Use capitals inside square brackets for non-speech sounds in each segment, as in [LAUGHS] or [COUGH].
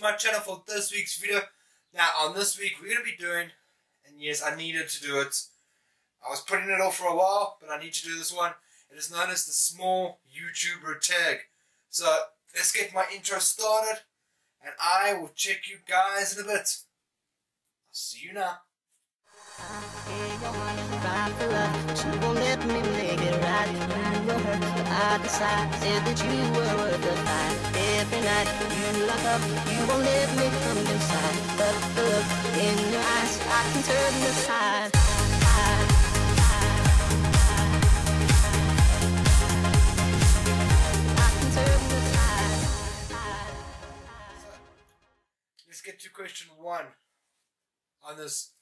my channel for this week's video. Now, on this week, we're going to be doing, and yes, I needed to do it. I was putting it off for a while, but I need to do this one. It is known as the small YouTuber tag. So, let's get my intro started, and I will check you guys in a bit. I'll see you now. Let me make it right. I decided that you were worth the up, you won't let me come inside. But the eyes, I can turn the the tide. Let's get to question one on this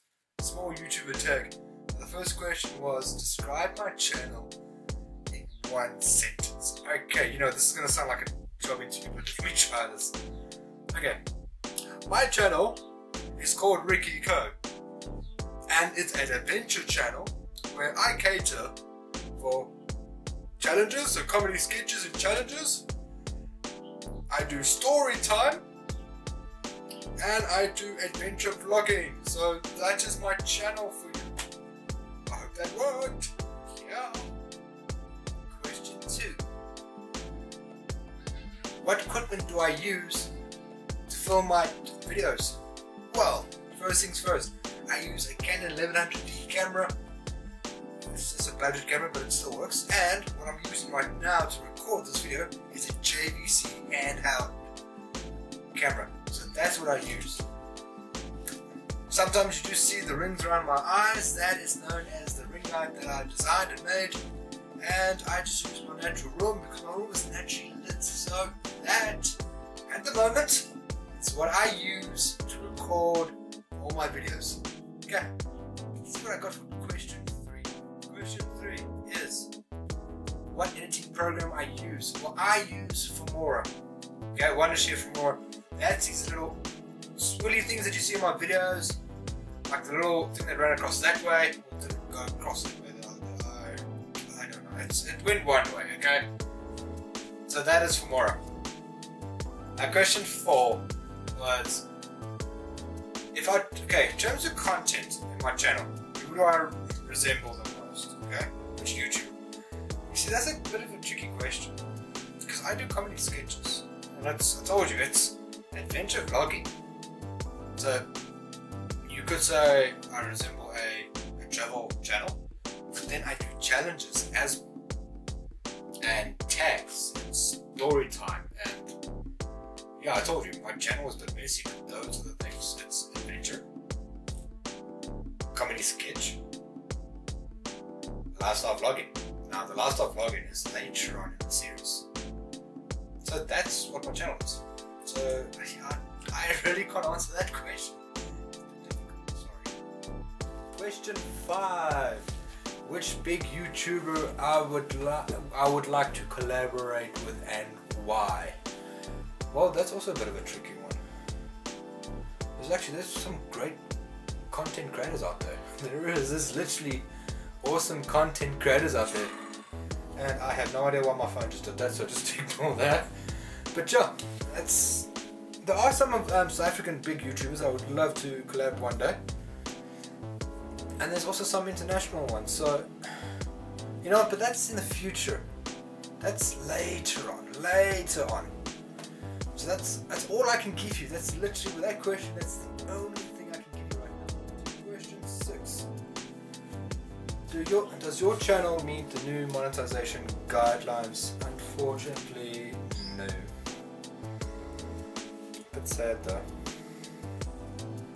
small YouTuber tag. First question was describe my channel in one sentence. Okay, you know this is gonna sound like a job interview, but let me try this. Okay, my channel is called Ricky Co, and it's an adventure channel where I cater for challenges, so comedy sketches and challenges. I do story time and I do adventure vlogging. So that is my channel for Yeah. Question two. What equipment do I use to film my videos? Well, first things first, I use a Canon 1100D camera. It's just a budget camera, but it still works. And what I'm using right now to record this video is a JVC handheld camera. So that's what I use. Sometimes you just see the rings around my eyes. That is known as the light that I designed and made. And I just use my natural room because my room is naturally lit. So that, at the moment, is what I use to record all my videos. Okay, this is what I got for question three. Question three is what editing program I use. Well, I use Filmora. Okay, Wondershare Filmora. That's these little swirly things that you see in my videos, like the little thing that ran across that way, or did it go across that way? I don't know. It's, it went one way, okay? So that is Filmora. Now, question four was if I okay in terms of content in my channel, who do I resemble the most? Okay, which YouTube? You see, that's a bit of a tricky question because I do comedy sketches, and that's I told you it's adventure vlogging. So could say I resemble a, a travel channel, but then I do challenges as and tags and story time and yeah, I told you my channel is a bit messy, but those are the things. It's adventure, comedy sketch, lifestyle vlogging. Now the lifestyle vlogging is later on in the series. So that's what my channel is. So I really can't answer that [LAUGHS] question. Question five. Which big YouTuber I would li- I would like to collaborate with and why? Well, that's also a bit of a tricky one. There's actually there's some great content creators out there. [LAUGHS] There is. There's literally awesome content creators out there. And I have no idea why my phone just did that, so just [LAUGHS] ignore that. But yeah, it's there are some of um, South African big YouTubers I would love to collab one day, and there's also some international ones. So you know, but that's in the future. That's later on. Later on. So that's that's all I can give you. That's literally with that question. That's the only thing I can give you right now. Question six. Do your does your channel meet the new monetization guidelines? Unfortunately, no. Bit sad though.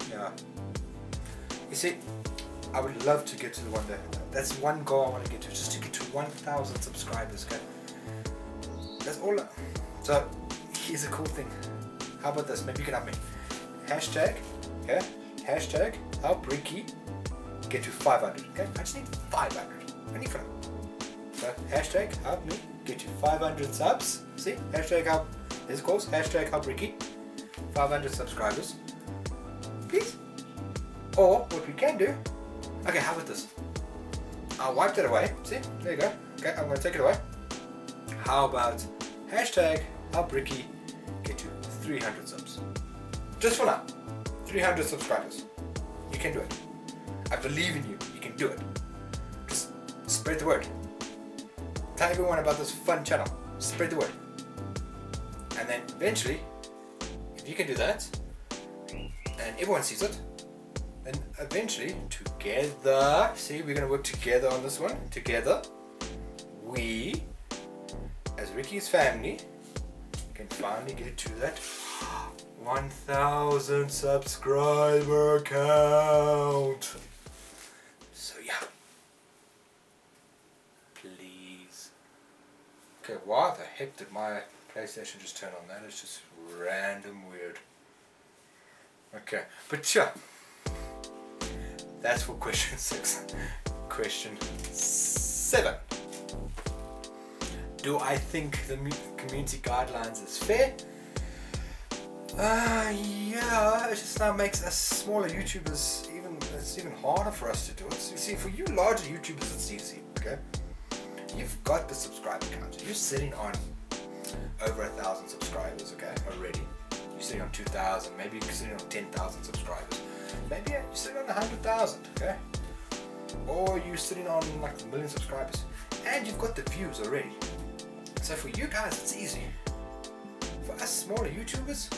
Yeah. You see, I would love to get to the one day. That's one goal I want to get to, just to get to 1,000 subscribers. Okay. That's all. So here's a cool thing. How about this? Maybe you can help me. Hashtag, okay? Hashtag help Ricky get to 500. Okay, I just need 500. I need 500. So hashtag help me get to 500 subs. See? Hashtag help. This goes. Hashtag help Ricky. 500 subscribers. Please. Or what we can do. Okay, how about this? I'll wipe that away. See? There you go. Okay, I'm gonna take it away. How about hashtag help Ricky get to 300 subs? just for now, 300 subscribers. You can do it. I believe in you. You can do it. Just spread the word. Tell everyone about this fun channel. Spread the word. And then eventually, if you can do that, and everyone sees it, then eventually, together, see, we're gonna work together on this one. Together, we, as Ricky's family, can finally get to that 1000 subscriber count. So yeah. Please. Okay, why the heck did my PlayStation just turn on? That is just random weird. Okay, but yeah. That's for question [LAUGHS] six. Question seven. Do I think the community guidelines is fair? Uh, yeah, it just now makes us smaller YouTubers even, it's even harder for us to do it. So you see, for you larger YouTubers, it's easy, okay? You've got the subscriber count. You're sitting on over a thousand subscribers, okay, already. You're sitting on 2,000, maybe you're sitting on 10,000 subscribers. Maybe you're sitting on 100,000, okay? Or you're sitting on like a million subscribers. And you've got the views already. So for you guys, it's easy. For us smaller YouTubers,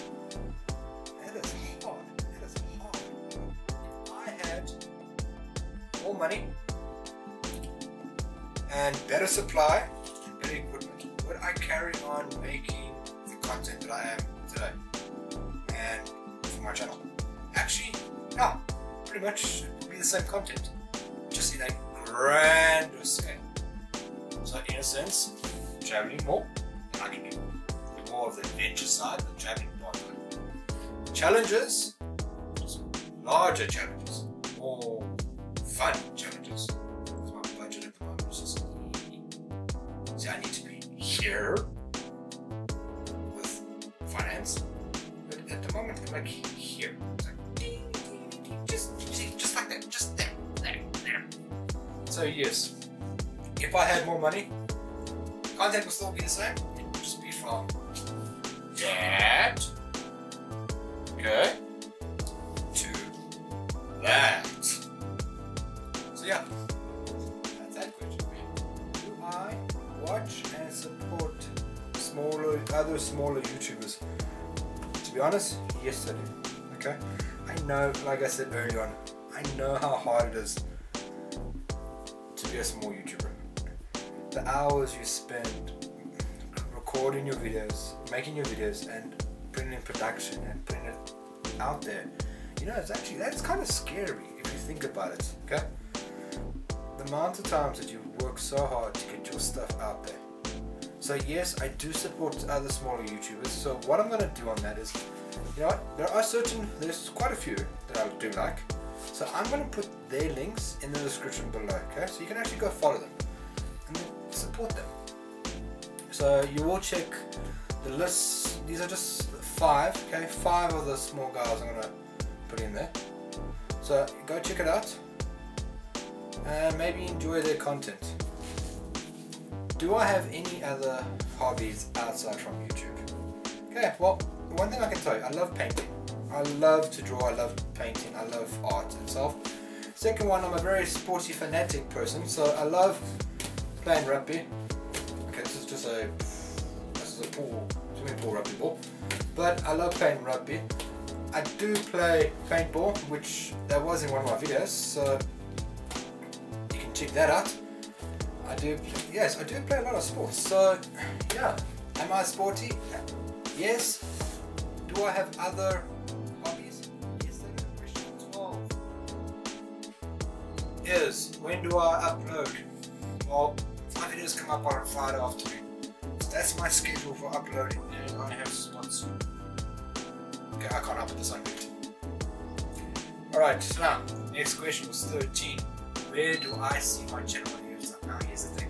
that is hard. That is hard. I had more money and better supply and better equipment, would I carry on making the content that I am today? And for my channel? No. Pretty much be the same content, just in a grander scale. So in a sense, traveling more, and I more of the adventure side, the traveling part. Challenges, larger challenges, more fun challenges. Because my budget at the moment is just See, I need to be here with finance, but at the moment I'm like So yes, if I had more money, content would still be the same. It will just be from that, okay, to that. So yeah, that's that. Do I watch and support smaller, other smaller YouTubers? To be honest, yes I do. Okay, I know, like I said earlier on, I know how hard it is a small YouTuber the hours you spend recording your videos, making your videos, and putting in production and putting it out there, you know, it's actually that's kind of scary if you think about it. Okay, the amount of times that you work so hard to get your stuff out there. So yes, I do support other smaller YouTubers. So what I'm gonna do on that is, you know what? There are certain, there's quite a few that I do like. So I'm gonna put their links in the description below. Okay, so you can actually go follow them and support them. So you will check the lists. These are just five, okay? Five of the small guys I'm gonna put in there. So go check it out and maybe enjoy their content. Do I have any other hobbies outside from YouTube? Okay, well, one thing I can tell you, I love painting. I love to draw, I love painting, I love art itself. Second one, I'm a very sporty fanatic person, so I love playing rugby. Okay, this is just a this is a pool swimming pool rugby ball. But I love playing rugby. I do play paintball, which that was in one of my videos, so you can check that out. I do yes, I do play a lot of sports. So yeah, am I sporty? Yes. Do I have other Is when do I upload? Well, my videos come up on Friday afternoon. So that's my schedule for uploading and I have slots. Okay, I can't upload this on yet. Alright, so now, next question was 13. Where do I see my channel on YouTube? Now here's the thing.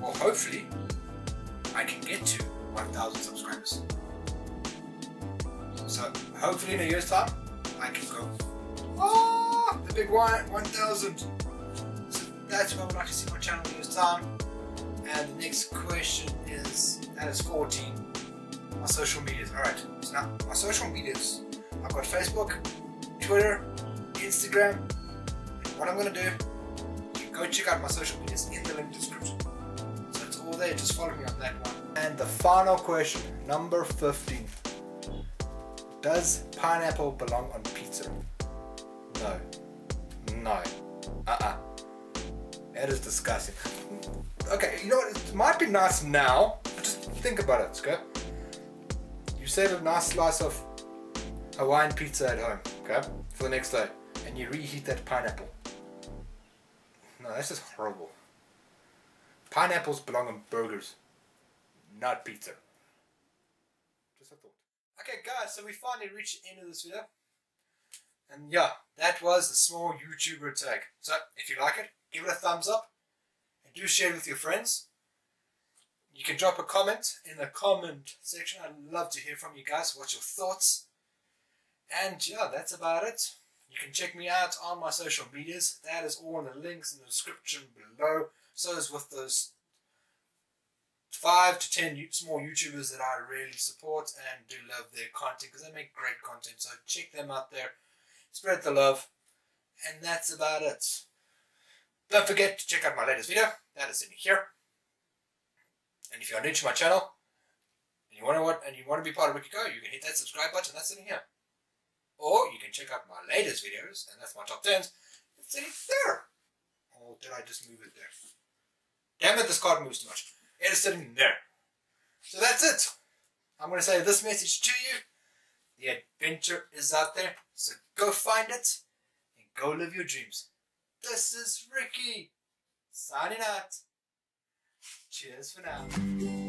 Well, hopefully, I can get to 1,000 subscribers. So, hopefully in a year's time, I can go, oh, the big one, 1,000. So that's where I would like to see my channel a time. And the next question is, that is 14. my social medias. Alright, so now my social medias. I've got Facebook, Twitter, Instagram. And what I'm gonna do, go check out my social medias in the link description. So it's all there, just follow me on that one. And the final question, number 15. Does pineapple belong on pizza? No. No. Uh-uh. That is disgusting. Okay, you know what? It might be nice now. Just think about it, okay? You save a nice slice of Hawaiian pizza at home, okay? For the next day. And you reheat that pineapple. No, that's just horrible. Pineapples belong on burgers, not pizza. Just a thought. Okay, guys, so we finally reached the end of this video. And yeah, that was the small YouTuber tag. So if you like it, give it a thumbs up and do share it with your friends. You can drop a comment in the comment section. I'd love to hear from you guys. What's your thoughts? And yeah, that's about it. You can check me out on my social medias. That is all in the links in the description below. So is with those five to ten small YouTubers that I really support and do love their content because they make great content. So check them out there spread the love, and that's about it. Don't forget to check out my latest video, that is in here. And if you're new to my channel, and you want to and you want to be part of Ricky Co, you can hit that subscribe button, that's in here. Or you can check out my latest videos, and that's my top 10s. It's in there. Or did I just move it there? Damn it, this card moves too much. It is sitting there. So that's it. I'm going to say this message to you. The adventure is out there, so go find it and go live your dreams. This is Ricky, signing out. Cheers for now.